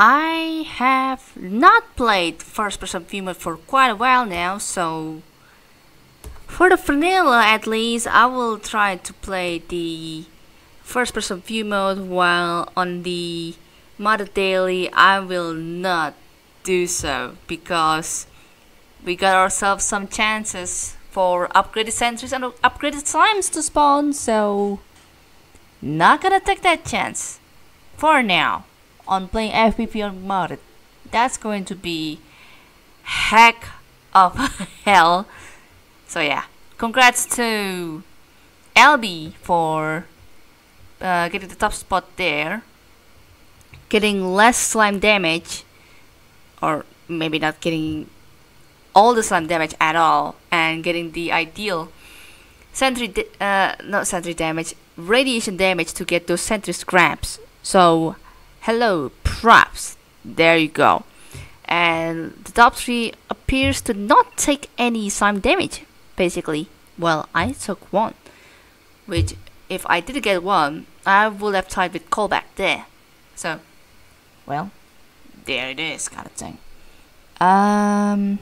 I have not played first person view mode for quite a while now, so for the vanilla at least, I will try to play the first person view mode while on the modded daily I will not do so because we got ourselves some chances for upgraded sentries and upgraded slimes to spawn, so not gonna take that chance for now on playing FPP on modded. That's going to be heck of hell. So yeah, congrats to LB for uh, getting the top spot there, getting less slime damage, or maybe not getting all the slime damage at all, and getting the ideal sentry, uh, not sentry damage, radiation damage to get those sentry scraps. So Hello, props. There you go. And the top 3 appears to not take any slime damage, basically. Well, I took one. Which, if I did get one, I would have tied with callback there. So, well, there it is, kind of thing. Um,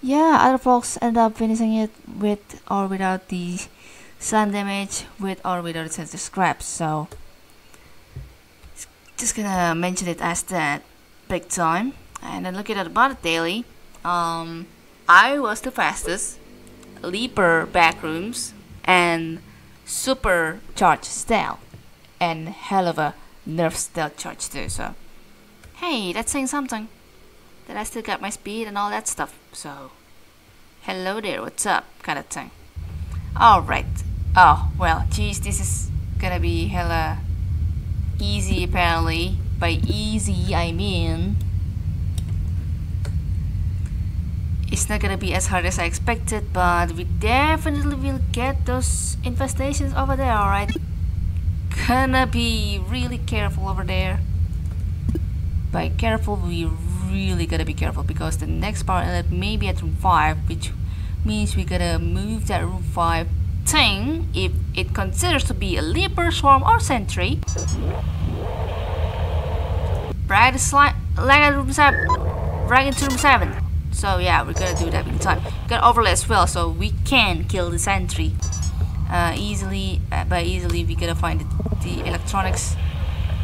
yeah, other folks end up finishing it with or without the slime damage, with or without the sensitive scraps. So, just gonna mention it as that big time. And then looking at about it daily. Um, I was the fastest. Leaper backrooms and super charge stealth and hell of a nerf stealth charge too so. Hey that's saying something. That I still got my speed and all that stuff so. Hello there what's up kind of thing. Alright. Oh well geez this is gonna be hella easy apparently. By easy, I mean it's not gonna be as hard as I expected, but we definitely will get those infestations over there, alright? Gonna be really careful over there. By careful, we really gotta be careful because the next power inlet uh, may be at room 5, which means we gotta move that room 5 thing if it considers to be a leaper, swarm, or sentry. Right, slide like room seven, right into room seven. So yeah, we're gonna do that in time. Got overlay as well, so we can kill the sentry uh, easily. Uh, by easily, we gotta find the, the electronics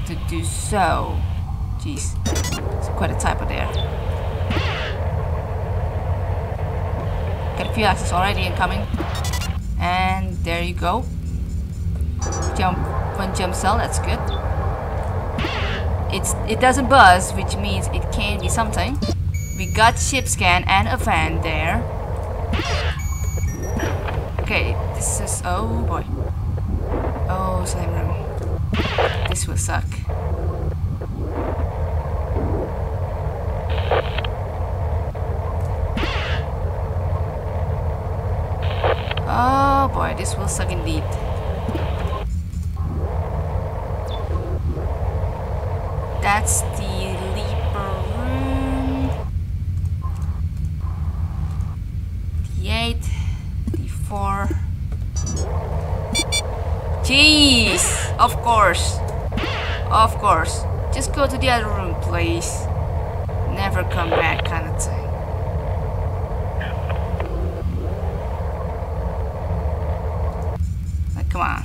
to do so. Jeez, it's quite a typo there. Got a few axes already incoming. And there you go. Jump, one jump cell, that's good. It's It doesn't buzz, which means it can be something. We got ship scan and a fan there. Okay, this is... Oh boy. Oh, slime room. This will suck. Oh boy, this will suck indeed. That's the leaper room. The 8, the 4. Jeez! Of course. Of course. Just go to the other room, please. Never come back kind of thing. Come on.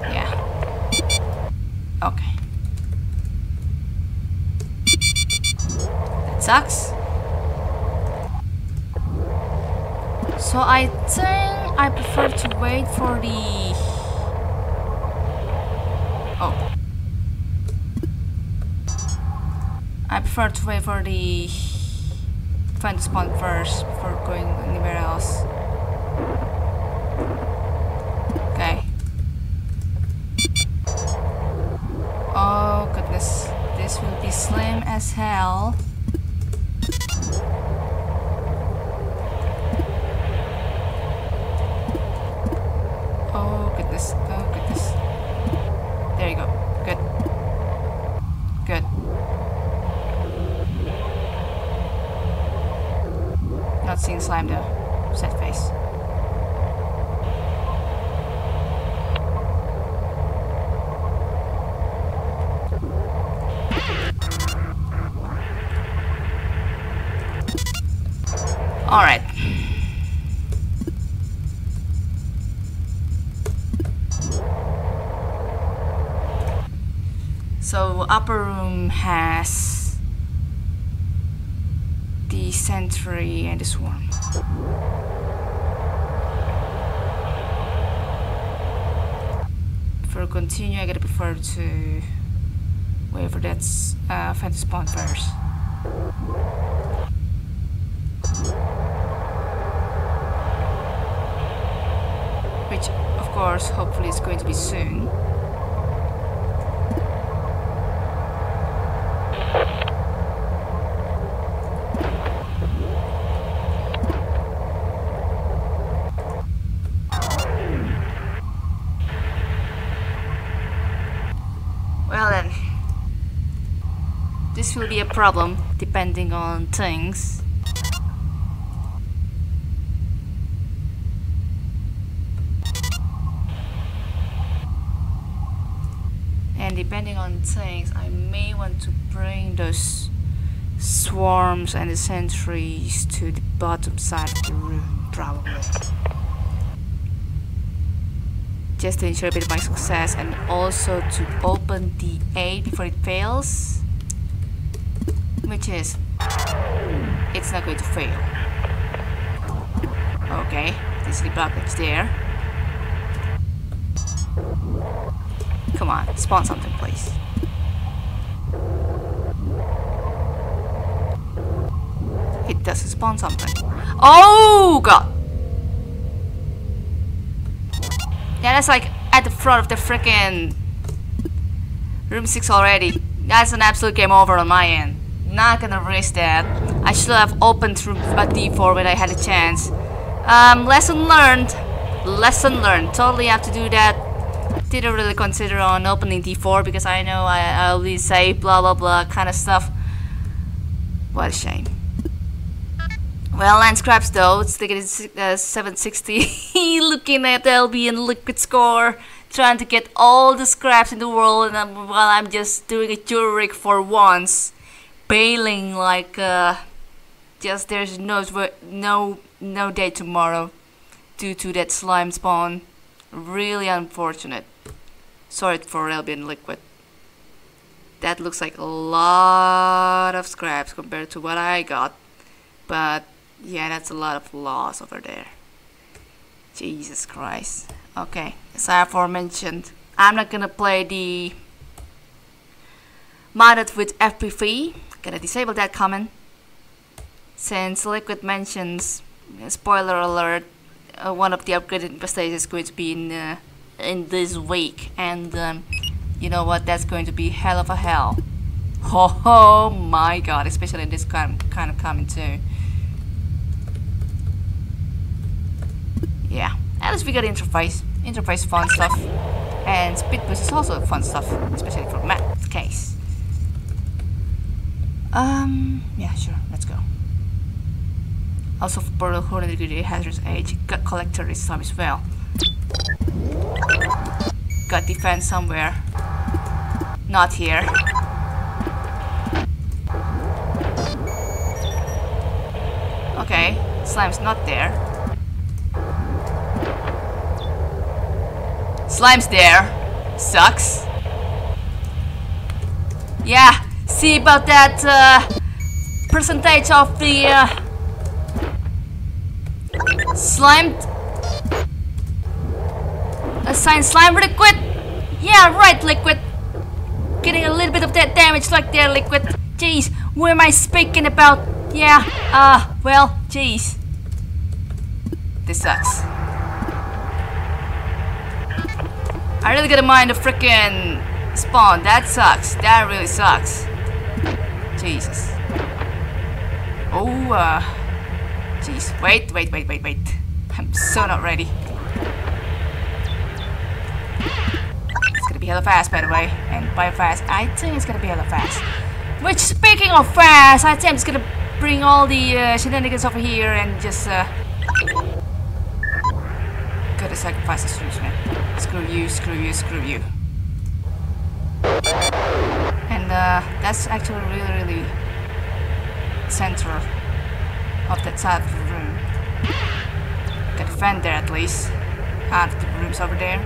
Yeah. Okay. That sucks. So I think I prefer to wait for the... Oh. I prefer to wait for the... Find spawn first before going anywhere else. Okay. Oh goodness, this will be slim as hell. Oh goodness, oh goodness. There you go, good. Good. Not seeing slime though. Set face. Alright. So upper room has the sentry and the swarm. For continue, I gotta prefer to wait for that uh, phantom spawn first. Which, of course, hopefully is going to be soon. Well then, this will be a problem depending on things. And depending on things, I may want to bring those swarms and the sentries to the bottom side of the room, probably. Just to ensure a bit of my success and also to open the 8 before it fails. Which is, it's not going to fail. Okay, this is the blockage there. Come on, spawn something, please. It doesn't spawn something. Oh god! Yeah, that's like at the front of the freaking room 6 already. That's an absolute game over on my end. Not gonna risk that. I should have opened room D4 when I had a chance. Um, lesson learned. Lesson learned. Totally have to do that didn't really consider on opening D4 because I know I, always say blah blah blah kind of stuff. What a shame. Well, land scraps though, it's taking uh, 760. Looking at the LB and liquid score, trying to get all the scraps in the world, and I'm, while I'm just doing a juric for once, bailing like uh, just there's no no no day tomorrow due to that slime spawn. Really unfortunate. Sorry for Albion Liquid. That looks like a lot of scraps compared to what I got. But yeah, that's a lot of loss over there. Jesus Christ. Okay, as I aforementioned, I'm not gonna play the modded with FPV. Gonna disable that comment. Since Liquid mentions, spoiler alert, uh, one of the upgraded stages is going to be in uh, in this week, and um, you know what? That's going to be hell of a hell. Oh, oh my god! Especially in this kind kind of comment too. Yeah, at least we got interface. Interface fun stuff, and speed boost is also fun stuff, especially for math case. Um, yeah, sure, let's go. Also for Portal Hornet Degree Hazardous Age, got collector this time as well. Got defense somewhere. Not here. Okay, slime's not there. Slime's there. Sucks. Yeah, see about that uh, percentage of the uh, slimed Assign slime liquid? Yeah right liquid. Getting a little bit of that damage like there liquid. Jeez what am I speaking about? Yeah uh well jeez. This sucks. I really gotta mind the freaking spawn. That sucks. That really sucks Jesus oh uh Jeez, wait, wait, wait, wait, wait. I'm so not ready. It's gonna be hella fast, by the way. And by fast, I think it's gonna be hella fast. Which, speaking of fast, I think I'm just gonna bring all the uh, shenanigans over here and just, uh... Gotta sacrifice the streams, man. Screw you, screw you, screw you. Uh, that's actually really, really central of that side of the room. Got a fan there at least. Ah, the rooms over there.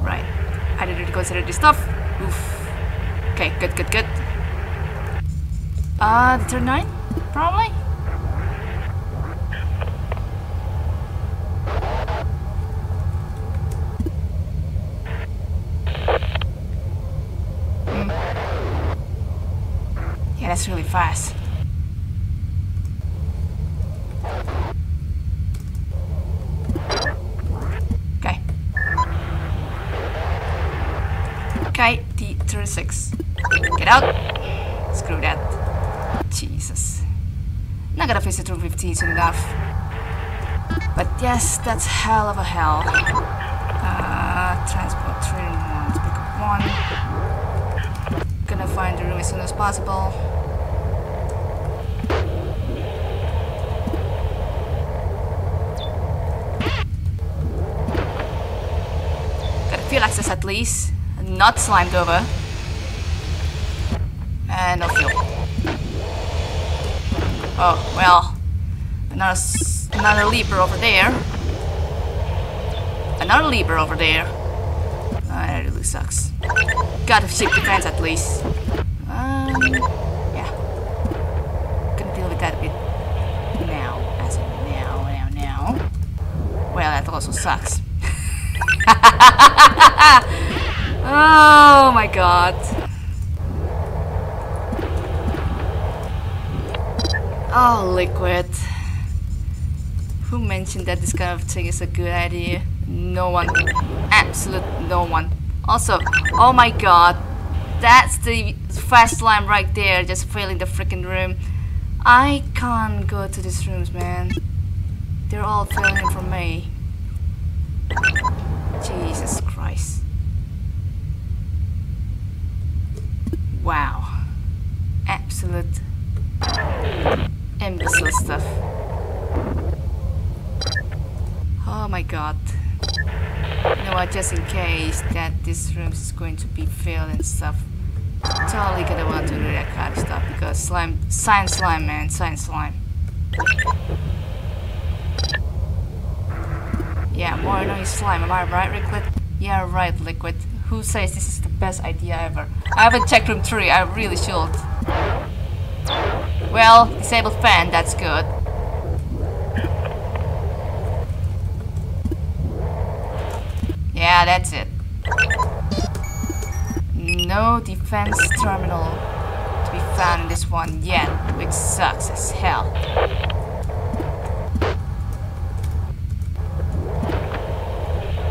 Right. I didn't really consider this stuff. Oof. Okay, good, good, good. Uh, turn 9? Probably? Hmm. Yeah, that's really fast. Okay. Okay, T36. Get out. Screw that. Jesus. Not gonna face it through 15 soon enough. But yes, that's hell of a hell. Uh, transport 3 and 1. Pick up 1. Gonna find the room as soon as possible. At least. Not slimed over. And no fuel. Oh, well. Another, another leaper over there. Another leaper over there. Ah, that really sucks. Gotta ship defense at least. Um, yeah. Gonna deal with that a bit now. As in now, now, now. Well, that also sucks. Oh my god. Oh, liquid. Who mentioned that this kind of thing is a good idea? No one. Absolute no one. Also, oh my god. That's the fast slime right there, just filling the freaking room. I can't go to these rooms, man. They're all filling for me. Jesus Christ. Wow. Absolute imbecile stuff. Oh my god. You know what, just in case that this room is going to be filled and stuff. Totally gonna want to do that kind of stuff because slime, science slime man, science slime. Yeah, more annoying slime, am I right, Liquid? Yeah, right, Liquid. Who says this is the best idea ever? I haven't checked room 3, I really should. Well, disabled fan, that's good. Yeah, that's it. No defense terminal to be found in this one yet, which sucks as hell.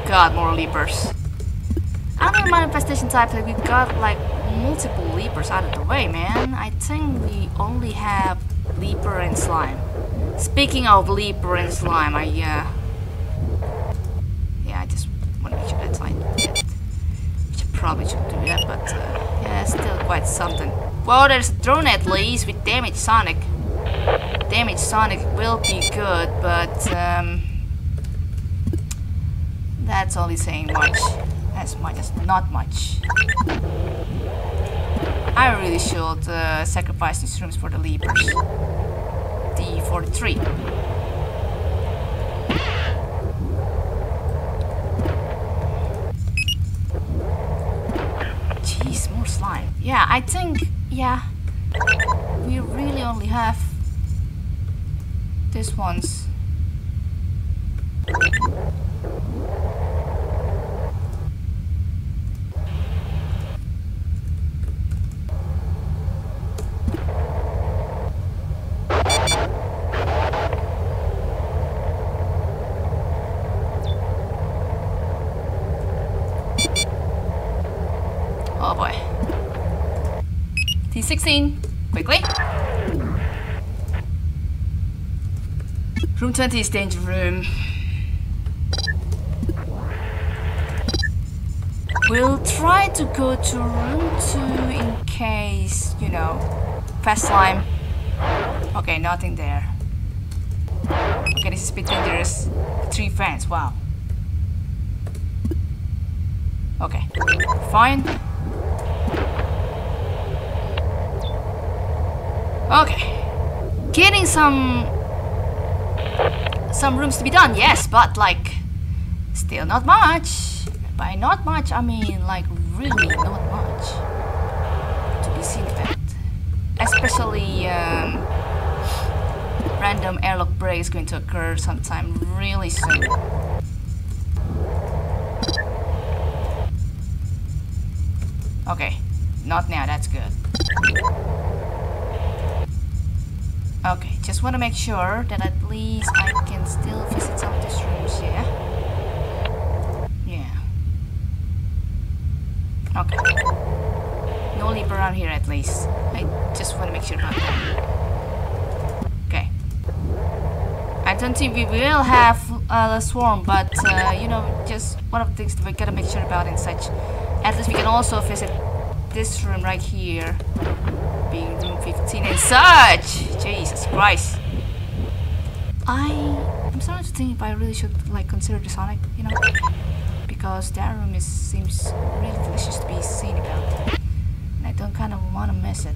God, more leapers. Other manifestation types, like we got like multiple leapers out of the way, man. I think we only have leaper and slime. Speaking of leaper and slime, I uh, yeah, I just want to make sure that's like it. Which I probably should do that, but uh, yeah, still quite something. Well, there's a drone at least with damage Sonic. Damage Sonic will be good, but um, that's only saying much. As much as not much. I really should uh, sacrifice these rooms for the Leapers. D43. Jeez, more slime. Yeah, I think, yeah, we really only have this ones. Oh boy. T16, quickly. Room 20 is danger room. We'll try to go to room 2 in case, you know, fast slime. Okay, nothing there. Okay, this is a bit dangerous. Three fans, wow. Okay, fine. Okay. getting some some rooms to be done, yes, but like still not much. By not much, I mean like really not much to be seen about. Especially um, random airlock break is going to occur sometime really soon. Okay, not now, that's good. Just want to make sure that at least I can still visit some of these rooms, yeah? Yeah. Okay. No leap around here at least. I just want to make sure about that. Okay. I don't think we will have uh, a swarm, but uh, you know, just one of the things that we gotta make sure about and such. At least we can also visit this room right here being room 15 and such. Jesus Christ. I I'm starting to think if I really should like consider the Sonic you know? Because that room is seems really delicious to be seen about. And I don't kind of want to miss it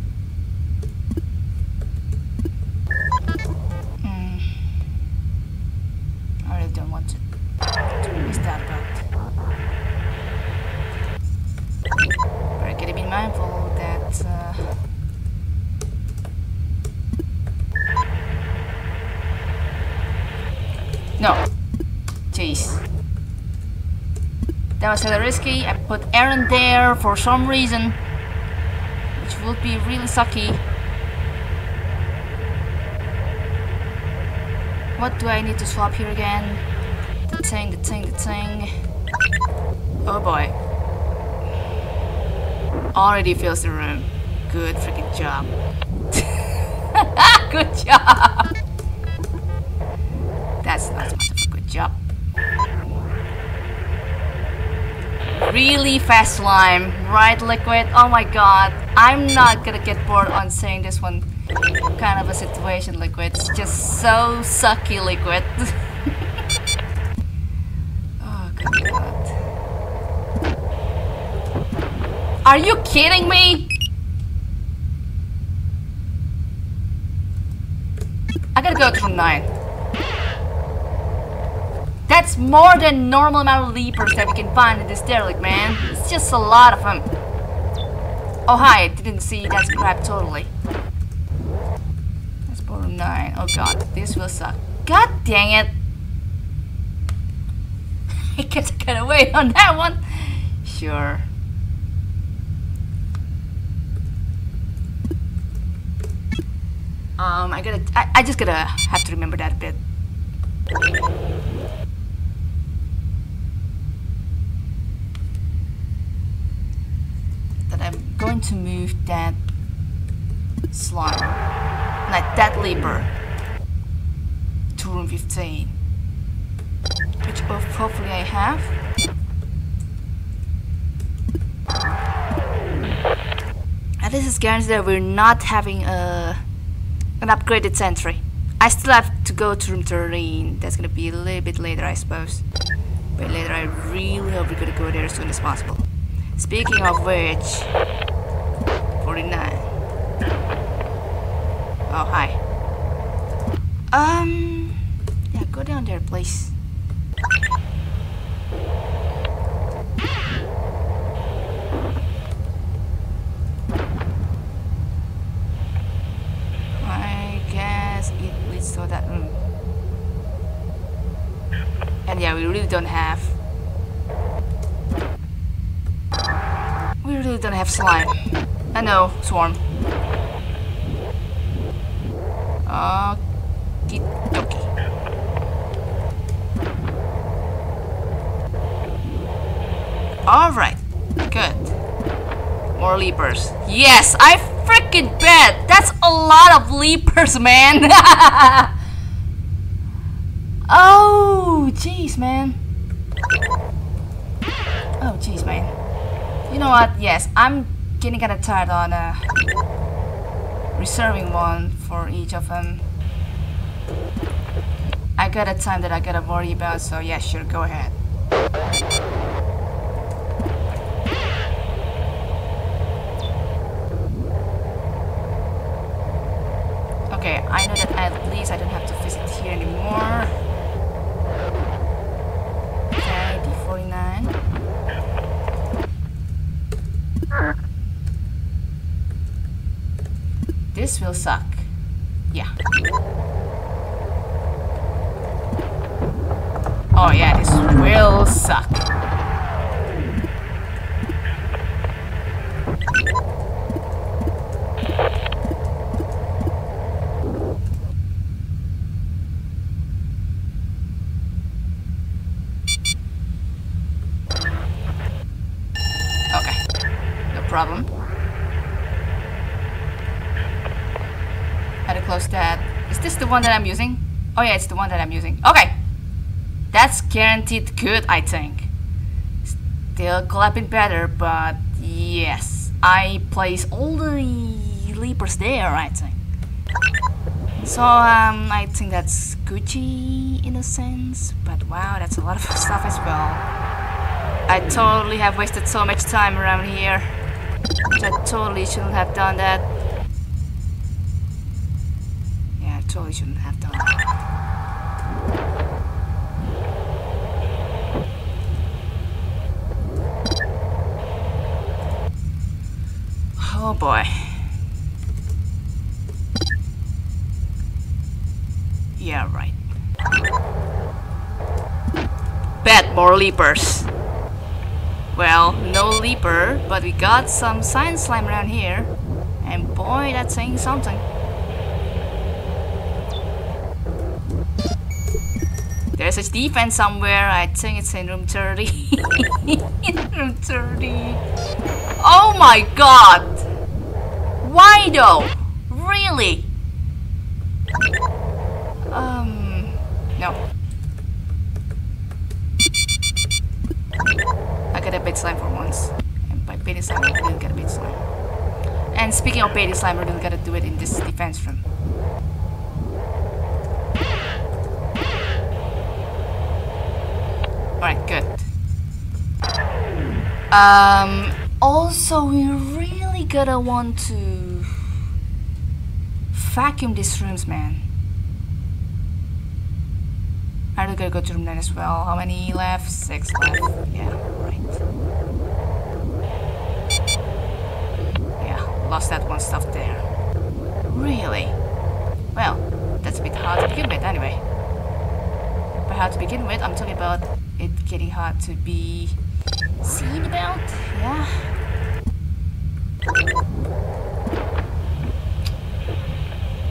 Was risky. I put Aaron there for some reason. Which would be really sucky. What do I need to swap here again? The thing, the thing, the thing. Oh boy. Already fills the room. Good freaking job. Good job! Really fast slime, right liquid? Oh my god. I'm not gonna get bored on saying this one kind of a situation liquid. It's just so sucky liquid. oh god. Are you kidding me? I gotta go through 9. That's more than normal amount of leapers that we can find in this derelict, man. It's just a lot of them. Oh, hi. I didn't see that crap totally. That's bottom 9. Oh, God. This will suck. God dang it. I guess I gotta wait on that one. Sure. Um, I gotta, I, I just gotta have to remember that a bit. Going to move that slime, like that lever, to room 15. Which hopefully I have. And this is guaranteed that we're not having a, an upgraded sentry. I still have to go to room 13. That's gonna be a little bit later, I suppose. But later, I really hope we're gonna go there as soon as possible. Speaking of which, 49. Oh, hi. Um, yeah, go down there, please. I guess it leads to that room. And yeah, we really don't have we really don't have slime. I know, Swarm. Okie. Alright, good. More leapers. Yes, I freaking bet! That's a lot of leapers, man! oh, jeez, man. Oh, jeez, man. You know what? Yes, I'm getting kind of tired on uh, reserving one for each of them. I got a time that I gotta worry about, so yeah, sure, go ahead. Okay, I know that This will suck. Yeah. Oh yeah, this will suck. Okay, no problem. How to close that? Is this the one that I'm using? Oh yeah, it's the one that I'm using. Okay, that's guaranteed good, I think. Still collapsing better, but yes, I place all the leapers there, I think. So um, I think that's Gucci in a sense, but wow, that's a lot of stuff as well. I totally have wasted so much time around here. I totally shouldn't have done that. Totally shouldn't have done that. Oh boy. Yeah, right. Bet more leapers. Well, no leaper, but we got some science slime around here. And boy, that's saying something. There's defense somewhere. I think it's in room 30. room 30. Oh my god! Why though? Really? Um, no. I got a bait slime for once. And by baiting slime, I didn't get a bait slime. And speaking of baiting slime, we're gonna do it in this defense room. Alright, good. Um, also, we really gotta want to vacuum these rooms, man. Are we gonna go to room 9 as well? How many left? Six left. Yeah, right. Yeah, lost that one stuff there. Really? Well, that's a bit hard to begin with anyway. By hard to begin with, I'm talking about it getting hard to be seen about. Yeah.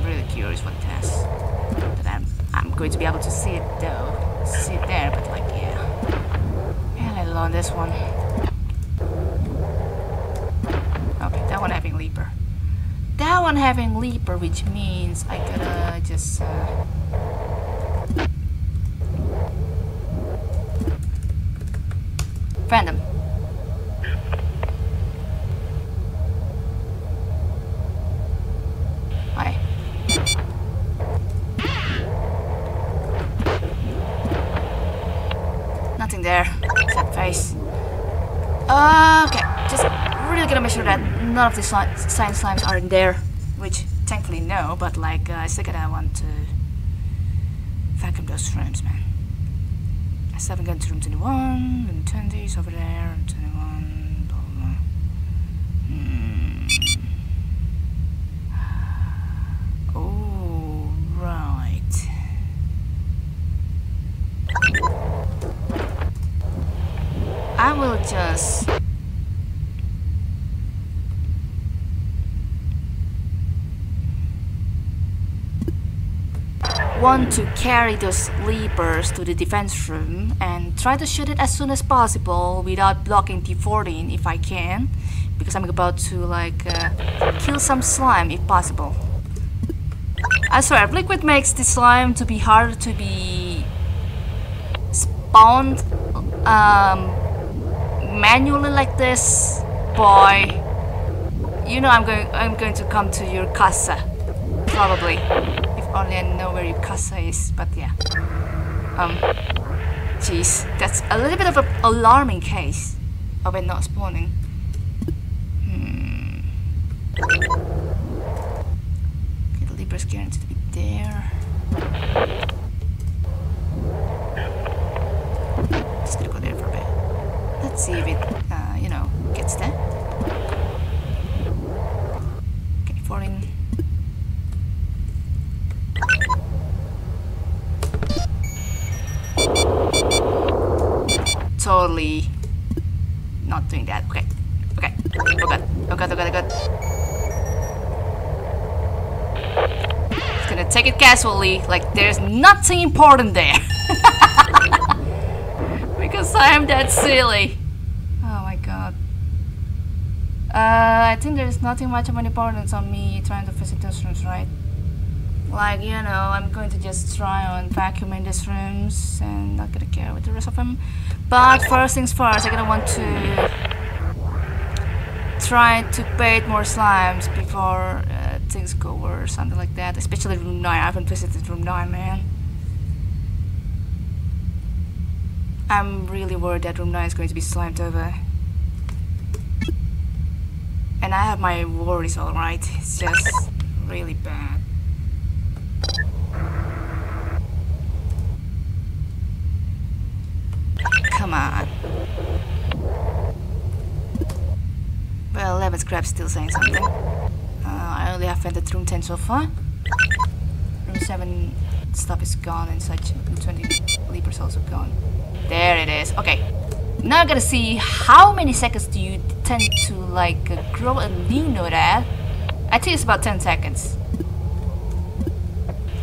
Really curious what it has. But I'm, I'm going to be able to see it though. See it there, but like, yeah. Yeah, let alone this one. Okay, that one having leaper. That one having leaper, which means I gotta just, uh, Random. Hi. Nothing there. Sad face. Okay, just really gonna make sure that none of the sli science slimes are in there. Which, thankfully, no, but like, uh, I still gotta want to vacuum those rooms, man. I still haven't to room 21, room 20 is over there, room 21, blah blah blah. Hmm. Oh, right. I will just want to carry those leapers to the defense room and try to shoot it as soon as possible without blocking T14 if I can because I'm about to like uh, kill some slime if possible. I swear, liquid makes the slime to be harder to be spawned um, manually like this. Boy, you know I'm going. I'm going to come to your casa, probably. Only I know where your casa is. But yeah. Um. Jeez, that's a little bit of an alarming case of it not spawning. Hmm. Okay, the Libra's guaranteed to be there. Just gonna go there for a bit. Let's see if it, uh, you know, gets there. That. Okay. Okay. Oh god. Oh god, oh god, oh god. Just gonna take it casually, like there's nothing important there. because I am that silly. Oh my god. Uh, I think there's nothing much of an importance on me trying to visit those rooms, right? Like, you know, I'm going to just try on vacuuming these rooms and not gonna care with the rest of them. But first things first, I'm gonna want to try to bait more slimes before uh, things go worse, something like that. Especially room 9. I haven't visited room 9, man. I'm really worried that room 9 is going to be slimed over. And I have my worries alright. It's just really bad. Come on. Well, 11 scrap's still saying something. Uh, I only have entered room 10 so far. Room 7 stuff is gone and such. Room 20 Leaper's also gone. There it is. Okay. Now I'm gonna see how many seconds do you tend to like uh, grow a new node at. I think it's about 10 seconds.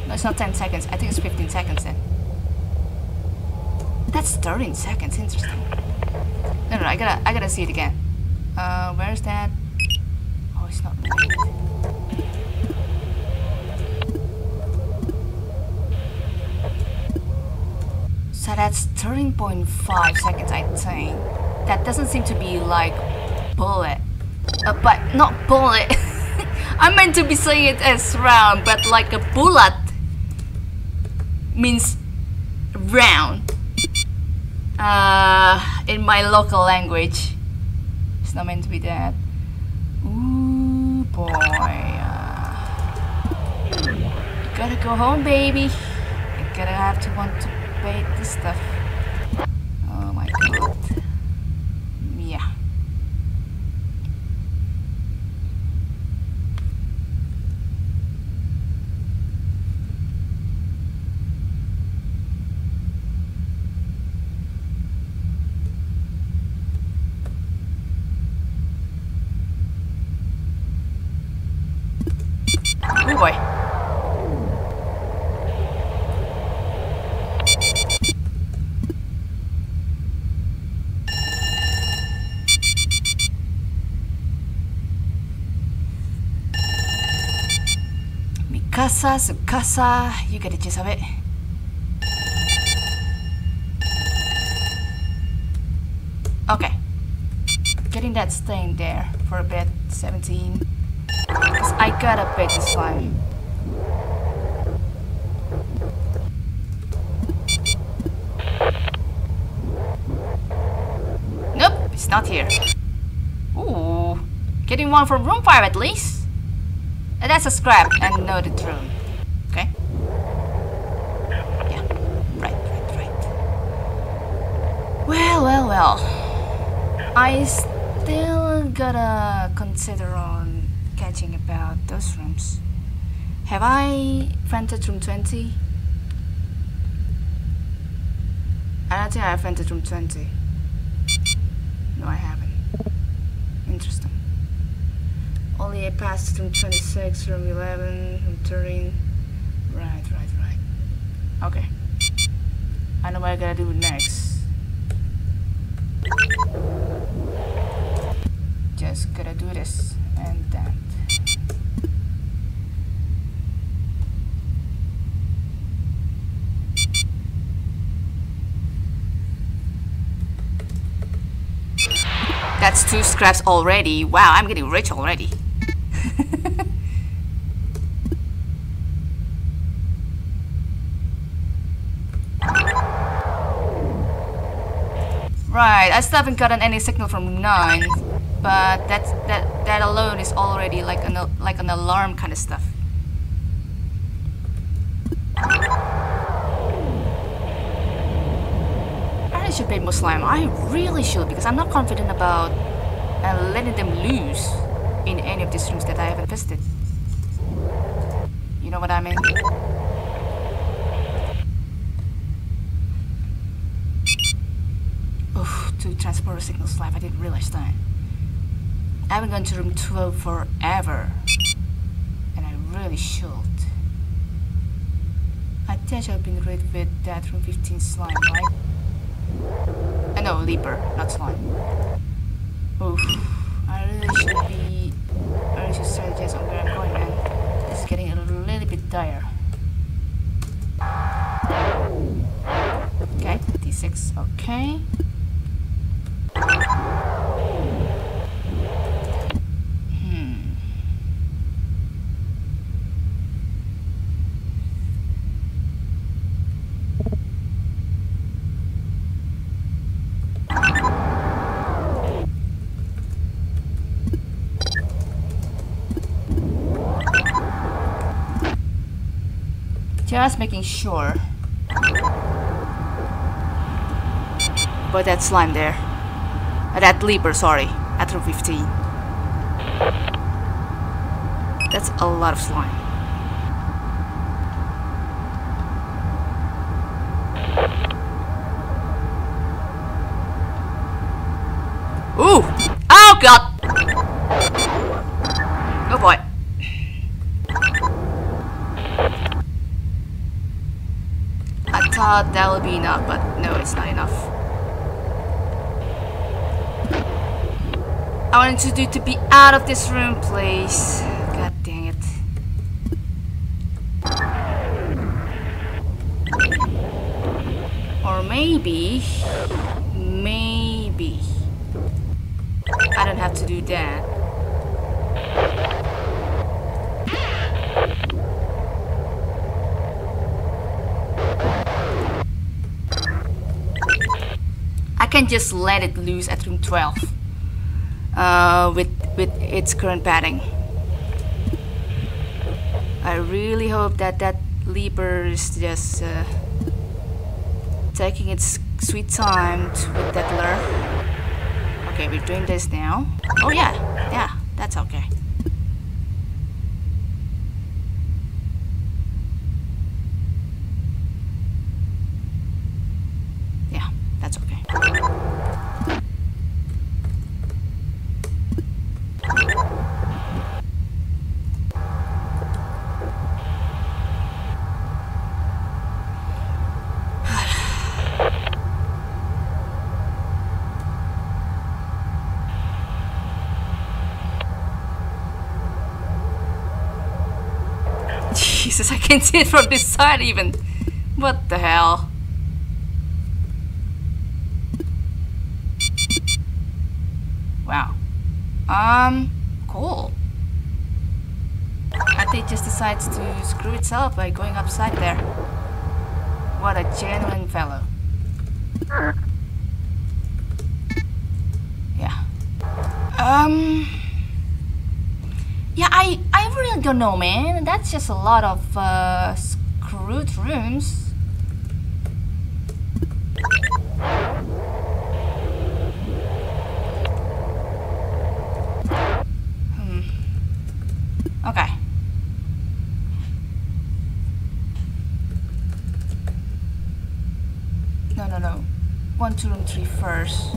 No, it's not 10 seconds. I think it's 15 seconds then. That's 13 seconds. Interesting. No, no, I gotta, I gotta see it again. Uh, where's that? Oh, it's not moving. So that's 13.5 seconds, I think. That doesn't seem to be like bullet. Uh, but not bullet. I meant to be saying it as round, but like a bullet means round. Uh, in my local language. It's not meant to be that. Ooh, boy. Uh, gotta go home, baby. You gotta have to want to bait this stuff. Oh my god. Yeah. Oh boy. Sukasa, you get the gist of it. Okay. Getting that stain there for a bit, 17. Cause I gotta bait this slime. Nope, it's not here. Ooh, getting one from room 5 at least. And that's a scrap and noted room. Okay? Yeah, right, right, right. Well, well, well. I still gotta consider on catching about those rooms. Have I rented room 20? I don't think I've rented room 20. No, I haven't. Interesting. Only I passed room 26, room 11, room 13. Right, right, right. Okay. I know what I gotta do next. Gotta do this and that. That's two scraps already. Wow, I'm getting rich already. right, I still haven't gotten any signal from 9, but that's, that that alone is already like an like an alarm kind of stuff. I should pay more slime. I really should because I'm not confident about uh, letting them loose in any of these rooms that I haven't visited. You know what I mean? Oof, to transport a signal slab. I didn't realize that. I haven't gone to room 12 forever. And I really should. I think I've been rid with that room 15 slime, right? Uh, know, Leaper, not slime. Oof. I really should be... I really should strategize on where I'm going, man. it's getting a little bit dire. Okay, D6, okay. Just making sure. But that slime there. Uh, that leaper, sorry. At room 15. That's a lot of slime. Ooh! Oh god! Oh boy. thought that would be enough, but no, it's not enough. I wanted to do to be out of this room, please. God dang it. Or maybe, maybe, I don't have to do that. I can just let it loose at room 12 uh, with, with its current padding. I really hope that that leaper is just uh, taking its sweet time with that lure. Okay, we're doing this now. Oh yeah, yeah, that's okay. Jesus, I can see it from this side even. What the hell? Wow. Um, cool. I think it just decides to screw itself by going upside there. What a genuine fellow. Yeah. Um... Yeah, I, I really don't know, man. That's just a lot of uh, screwed rooms. Hmm. Okay. No, no, no. One, two, room three first.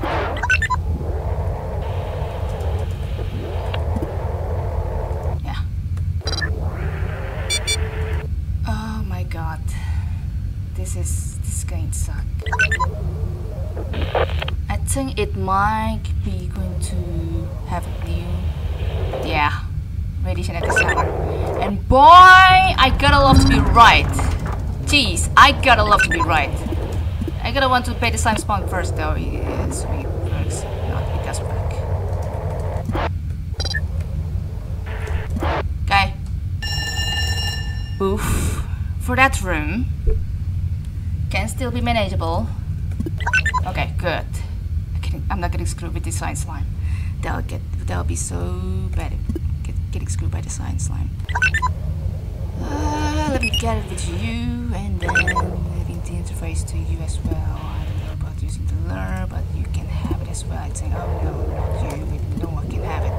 This is this going to suck. I think it might be going to have a new yeah radiation at the center. And boy, I gotta love to be right. Jeez, I gotta love to be right. I gotta want to pay the slime spawn first though. Yes, we. Not. Okay. Oof. For that room, can still be manageable. Okay, good. I am not getting screwed with the science slime. That'll get that'll be so bad. Get, getting screwed by the science slime. Uh, let me get it with you and then having the interface to you as well. I don't know about using the lure, but you can have it as well. I'd say, oh no, not you. No one can have it.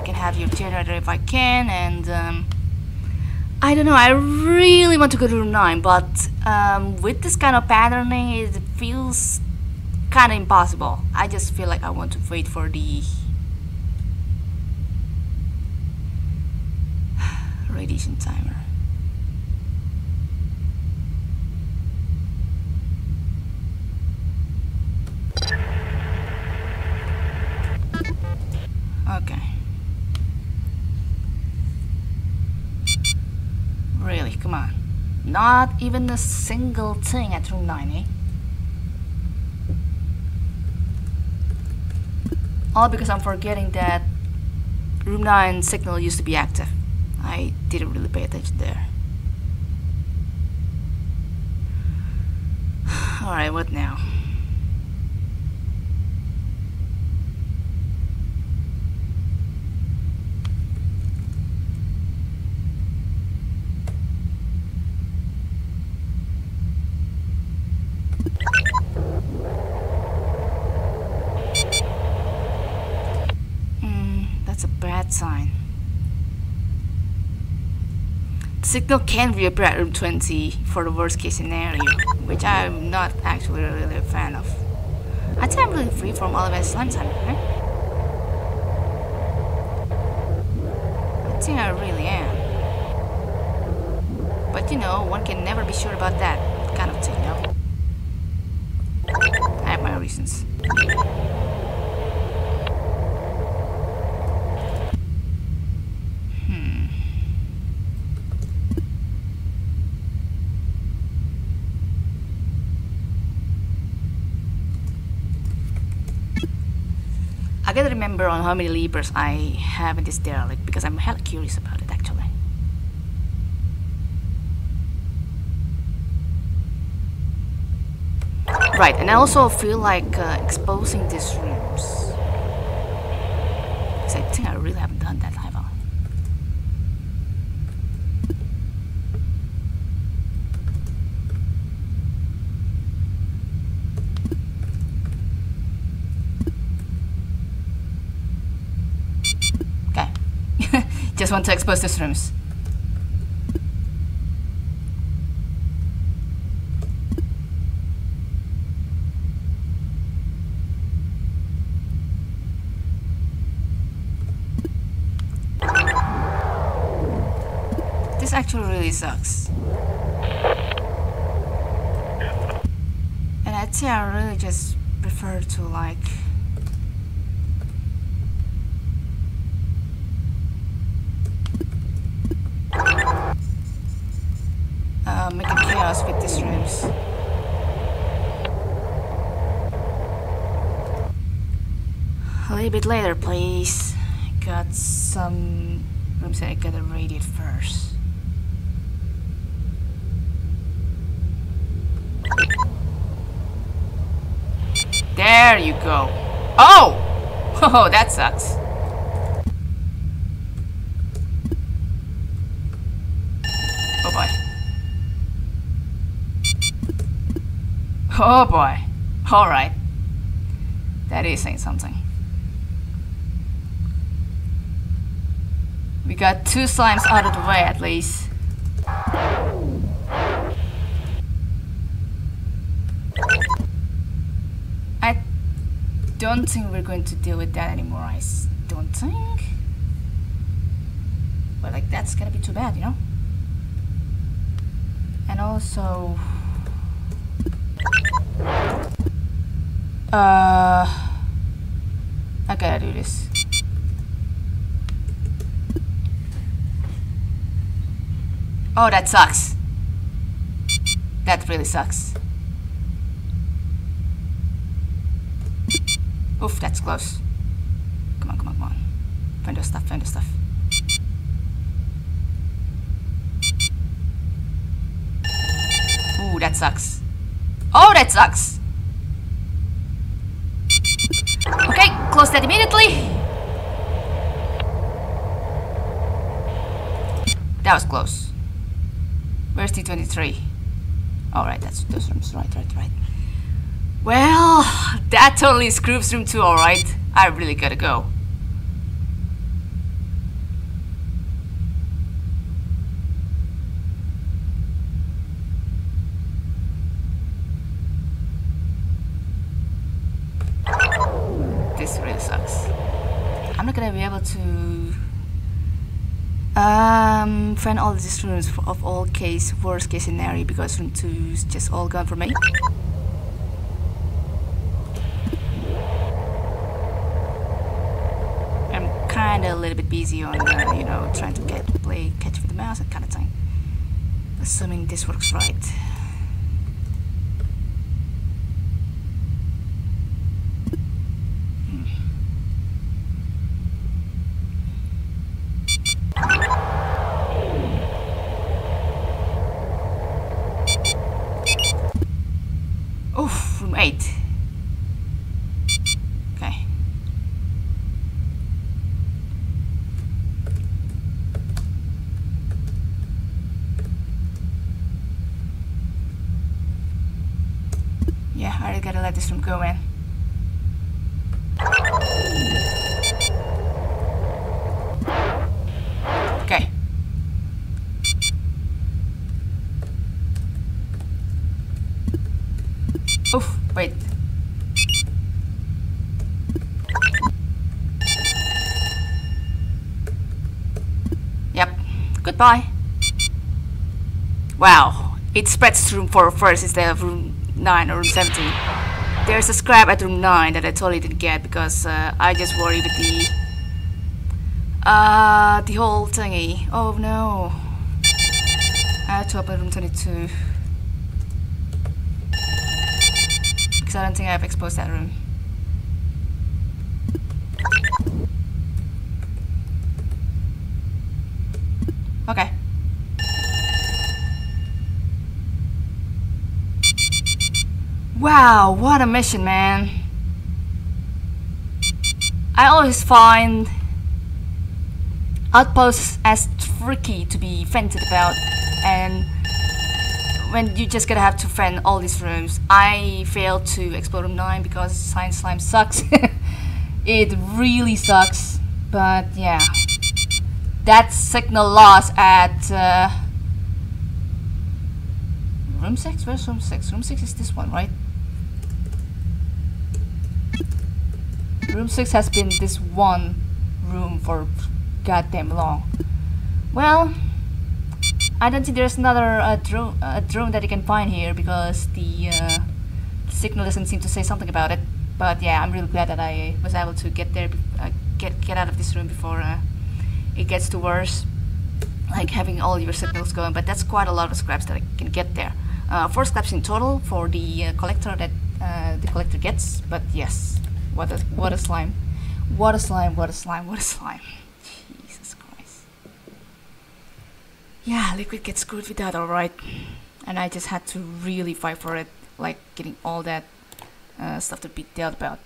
I can have your generator if I can, and um, I don't know, I really want to go to room 9, but um, with this kind of patterning, it feels kind of impossible. I just feel like I want to wait for the radiation timer. Okay. Really, come on. Not even a single thing at room 9, eh? All because I'm forgetting that room 9 signal used to be active. I didn't really pay attention there. Alright, what now? Hmm, that's a bad sign. The signal can reappear at room 20 for the worst case scenario, which I'm not actually really a fan of. I'd say I'm really free from all of that slime time? I think I really am. But you know, one can never be sure about that kind of thing, no? I have my reasons. Hmm. I gotta remember on how many levers I have in this derelict because I'm hella curious about it actually. Right, and I also feel like uh, exposing these rooms. Because I think I really haven't done that level. Okay. Just want to expose these rooms. This actually really sucks. And I'd say I really just prefer to like uh, make a chaos with these rooms. A little bit later, please. Got some rooms I gotta read it first. There you go. Oh! Oh, that sucks. Oh boy. Oh boy. Alright. That is saying something. We got two slimes out of the way at least. I don't think we're going to deal with that anymore. I don't think. But like that's gonna be too bad, you know. And also, uh, I gotta do this. Oh, that sucks. That really sucks. Oof, that's close. Come on, come on, come on. Find the stuff, find the stuff. Ooh, that sucks. Oh, that sucks. Okay, close that immediately. That was close. Where's T23? Alright, that's those rooms. Right, right, right. Well, that totally screws room 2, alright. I really gotta go. I'm not gonna be able to um, find all these rooms of all case, worst case scenario because room 2 is just all gone for me. I'm kinda a little bit busy on, uh, you know, trying to get play catch with the mouse and kind of thing. Assuming this works right. Oof, room 8. Okay. Yeah, I really gotta let this room go in. Okay. Oof, wait. Yep. Goodbye. Wow. It spreads to room 4 first instead of room 9 or room 17. There's a scrap at room 9 that I totally didn't get because uh, I just worry with the... Uh, the whole thingy. Oh no. I have to open room 22. Because I don't think I've exposed that room. Okay. Wow, what a mission, man. I always find outposts as tricky to be vented about and when you just gotta have to fend all these rooms. I failed to explore room 9 because science slime sucks. it really sucks. But yeah. That signal loss at uh, room 6? Where's room 6? Room 6 is this one, right? Room 6 has been this one room for goddamn long. Well, I don't think there's another uh, drone, uh, that you can find here because the uh, signal doesn't seem to say something about it. But yeah, I'm really glad that I was able to get there, uh, get get out of this room before uh, it gets to worse. Like having all your signals going, but that's quite a lot of scraps that I can get there. Uh, four scraps in total for the collector that the collector gets. But yes, what a what a slime, what a slime, what a slime, what a slime. Jesus Christ. Yeah, Liquid gets screwed with that, alright. And I just had to really fight for it, like getting all that uh, stuff to be dealt about.